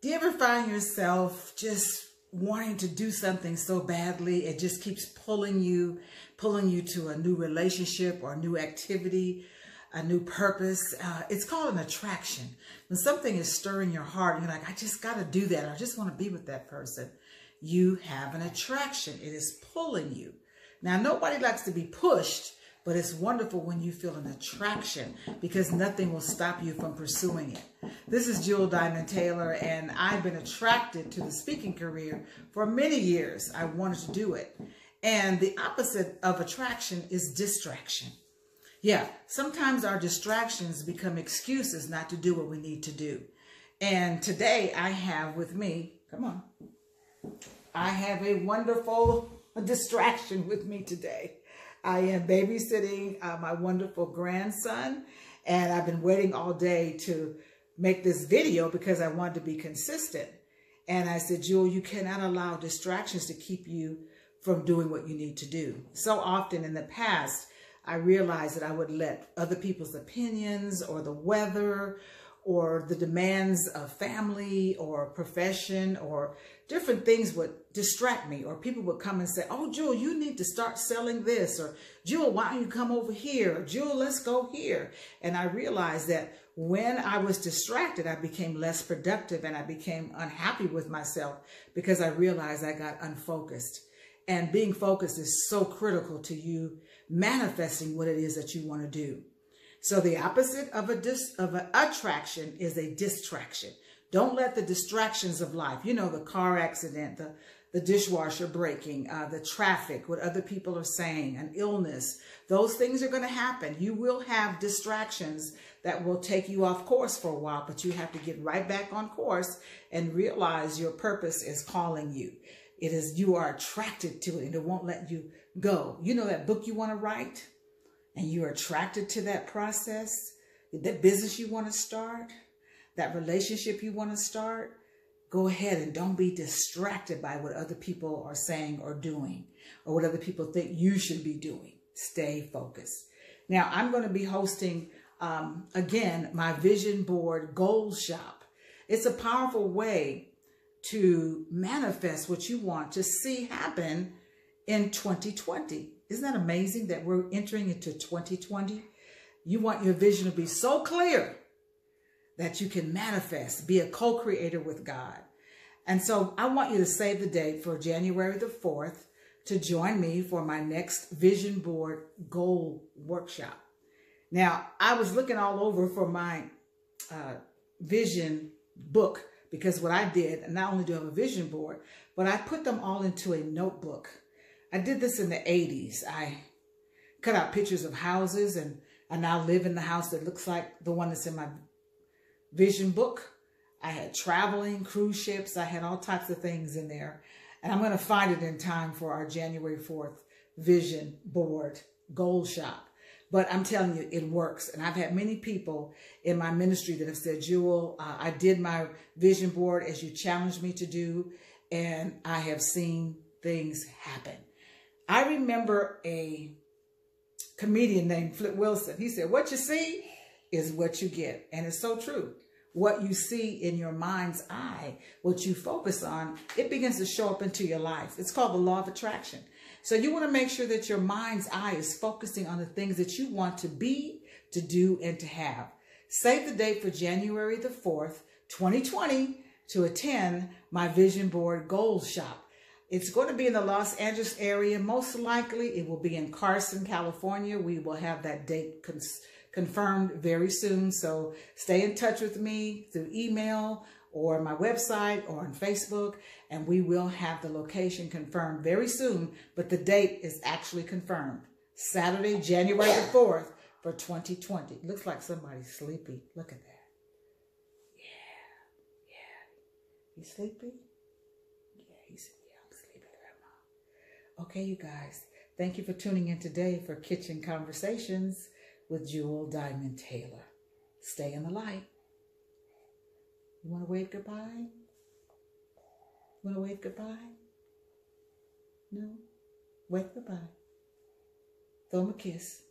Do you ever find yourself just wanting to do something so badly? It just keeps pulling you, pulling you to a new relationship or a new activity, a new purpose. Uh, it's called an attraction. When something is stirring your heart, you're like, I just got to do that. I just want to be with that person. You have an attraction. It is pulling you. Now, nobody likes to be pushed, but it's wonderful when you feel an attraction because nothing will stop you from pursuing it. This is Jewel Diamond Taylor, and I've been attracted to the speaking career for many years. I wanted to do it. And the opposite of attraction is distraction. Yeah, sometimes our distractions become excuses not to do what we need to do. And today I have with me, come on, I have a wonderful distraction with me today. I am babysitting uh, my wonderful grandson, and I've been waiting all day to make this video because I wanted to be consistent. And I said, Jewel, you cannot allow distractions to keep you from doing what you need to do. So often in the past, I realized that I would let other people's opinions or the weather or the demands of family or profession or different things would distract me or people would come and say, oh, Jewel, you need to start selling this or Jewel, why don't you come over here? Jewel, let's go here. And I realized that when I was distracted, I became less productive and I became unhappy with myself because I realized I got unfocused. And being focused is so critical to you manifesting what it is that you want to do. So the opposite of a dis, of an attraction is a distraction. Don't let the distractions of life, you know, the car accident, the, the dishwasher breaking, uh, the traffic, what other people are saying, an illness, those things are going to happen. You will have distractions that will take you off course for a while, but you have to get right back on course and realize your purpose is calling you. It is, you are attracted to it and it won't let you go. You know that book you want to write? And you're attracted to that process, that business you want to start, that relationship you want to start, go ahead and don't be distracted by what other people are saying or doing or what other people think you should be doing. Stay focused. Now, I'm going to be hosting, um, again, my vision board goal shop. It's a powerful way to manifest what you want to see happen in 2020. Isn't that amazing that we're entering into 2020? You want your vision to be so clear that you can manifest, be a co-creator with God. And so I want you to save the date for January the 4th to join me for my next vision board goal workshop. Now, I was looking all over for my uh, vision book because what I did, not only do I have a vision board, but I put them all into a notebook I did this in the 80s. I cut out pictures of houses and I now live in the house that looks like the one that's in my vision book. I had traveling, cruise ships. I had all types of things in there. And I'm going to find it in time for our January 4th vision board goal shop. But I'm telling you, it works. And I've had many people in my ministry that have said, Jewel, uh, I did my vision board as you challenged me to do, and I have seen things happen. I remember a comedian named Flip Wilson. He said, what you see is what you get. And it's so true. What you see in your mind's eye, what you focus on, it begins to show up into your life. It's called the law of attraction. So you want to make sure that your mind's eye is focusing on the things that you want to be, to do, and to have. Save the date for January the 4th, 2020 to attend my vision board goals shop. It's going to be in the Los Angeles area. Most likely it will be in Carson, California. We will have that date confirmed very soon. So stay in touch with me through email or my website or on Facebook, and we will have the location confirmed very soon, but the date is actually confirmed. Saturday, January the 4th for 2020. Looks like somebody's sleepy. Look at that. Yeah, yeah. You sleepy? Okay, you guys, thank you for tuning in today for Kitchen Conversations with Jewel Diamond Taylor. Stay in the light. You want to wave goodbye? You want to wave goodbye? No? Wave goodbye. Throw him a kiss.